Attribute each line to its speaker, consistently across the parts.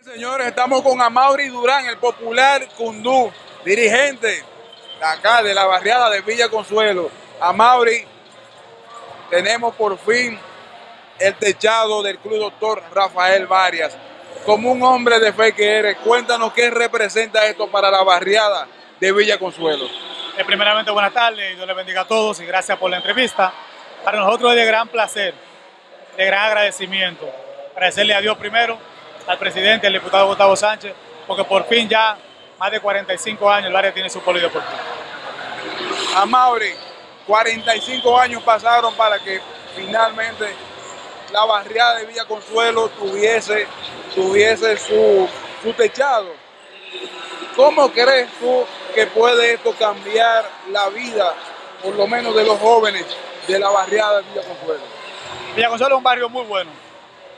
Speaker 1: Señores, estamos con Amaury Durán, el popular Cundú, dirigente de acá de la barriada de Villa Consuelo. Amaury, tenemos por fin el techado del Club Doctor Rafael Varias. Como un hombre de fe que eres, cuéntanos qué representa esto para la barriada de Villa Consuelo.
Speaker 2: Eh, primeramente, buenas tardes, Dios les bendiga a todos y gracias por la entrevista. Para nosotros es de gran placer, de gran agradecimiento. Agradecerle a Dios primero, al presidente, al diputado Gustavo Sánchez, porque por fin ya más de 45 años el área tiene su polideportivo.
Speaker 1: A Mauri, 45 años pasaron para que finalmente la barriada de Villa Consuelo tuviese, tuviese su, su techado. ¿Cómo crees tú que puede esto cambiar la vida, por lo menos de los jóvenes de la barriada de Villa Consuelo?
Speaker 2: Villa Consuelo es un barrio muy bueno,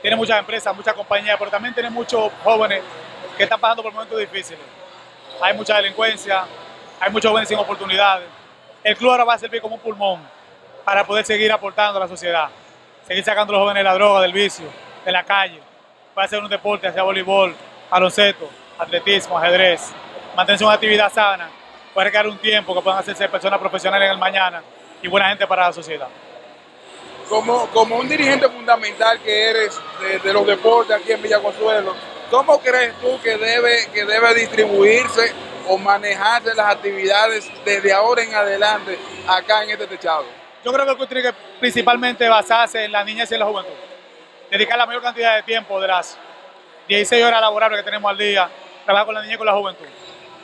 Speaker 2: tiene muchas empresas, muchas compañías, pero también tiene muchos jóvenes que están pasando por momentos difíciles. Hay mucha delincuencia, hay muchos jóvenes sin oportunidades. El club ahora va a servir como un pulmón para poder seguir aportando a la sociedad, seguir sacando a los jóvenes de la droga, del vicio, de la calle, para hacer un deporte, sea voleibol, baloncesto, atletismo, ajedrez, mantenerse una actividad sana, puede crear un tiempo que puedan hacerse personas profesionales en el mañana y buena gente para la sociedad.
Speaker 1: Como, como un dirigente fundamental que eres de, de los deportes aquí en Villa Consuelo, ¿cómo crees tú que debe, que debe distribuirse o manejarse las actividades desde ahora en adelante acá en este techado?
Speaker 2: Yo creo que el club tiene que principalmente basarse en la niñez y en la juventud. Dedicar la mayor cantidad de tiempo de las 16 horas laborables que tenemos al día, trabajar con la niñez y con la juventud.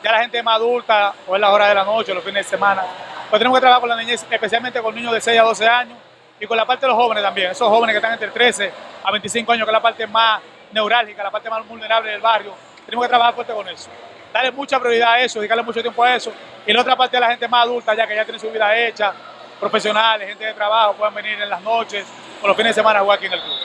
Speaker 2: Ya la gente más adulta, o en las horas de la noche, los fines de semana, pues tenemos que trabajar con la niñez, especialmente con niños de 6 a 12 años y con la parte de los jóvenes también, esos jóvenes que están entre 13 a 25 años, que es la parte más neurálgica, la parte más vulnerable del barrio. Tenemos que trabajar fuerte con eso. Darle mucha prioridad a eso, dedicarle mucho tiempo a eso. Y la otra parte de la gente más adulta, ya que ya tiene su vida hecha, profesionales, gente de trabajo, puedan venir en las noches o los fines de semana a jugar aquí en el club.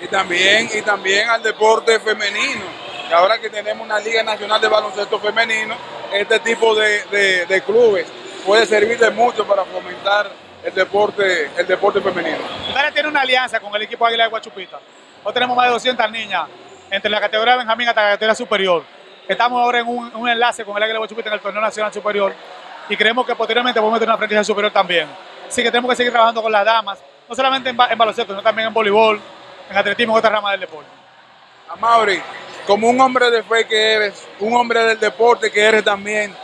Speaker 1: Y también, y también al deporte femenino. Ahora que tenemos una Liga Nacional de Baloncesto Femenino, este tipo de, de, clubes puede servir de mucho para fomentar el deporte, el deporte femenino.
Speaker 2: Ustedes tiene una alianza con el equipo Águila de Guachupita. Hoy tenemos más de 200 niñas entre la categoría Benjamín hasta la categoría superior. Estamos ahora en un, un enlace con el Águila de Guachupita en el torneo nacional superior y creemos que posteriormente podemos tener una franquicia superior también. Así que tenemos que seguir trabajando con las damas, no solamente en, en baloncesto, sino también en voleibol, en atletismo y otras ramas del deporte.
Speaker 1: Amaury, como un hombre de fe que eres, un hombre del deporte que eres también,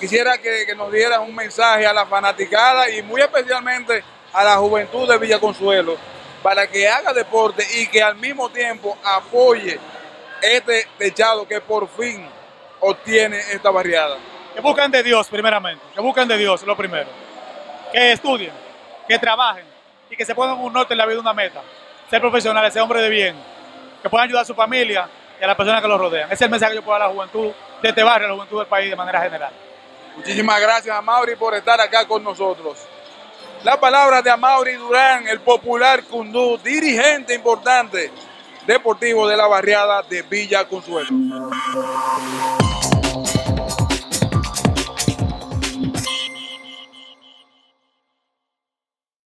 Speaker 1: quisiera que, nos dieras un mensaje a la fanaticada y muy especialmente a la juventud de Villa Consuelo para que haga deporte y que al mismo tiempo apoye este techado que por fin obtiene esta barriada.
Speaker 2: Que busquen de Dios primeramente, que busquen de Dios lo primero. Que estudien, que trabajen y que se pongan un norte en la vida, una meta. Ser profesionales, ser hombres de bien, que puedan ayudar a su familia y a las personas que los rodean. Ese es el mensaje que yo puedo dar a la juventud de este barrio, a la juventud del país de manera general.
Speaker 1: Muchísimas gracias a Mauri por estar acá con nosotros. La palabra de Amaury Durán, el popular Cundú, dirigente importante deportivo de la barriada de Villa Consuelo.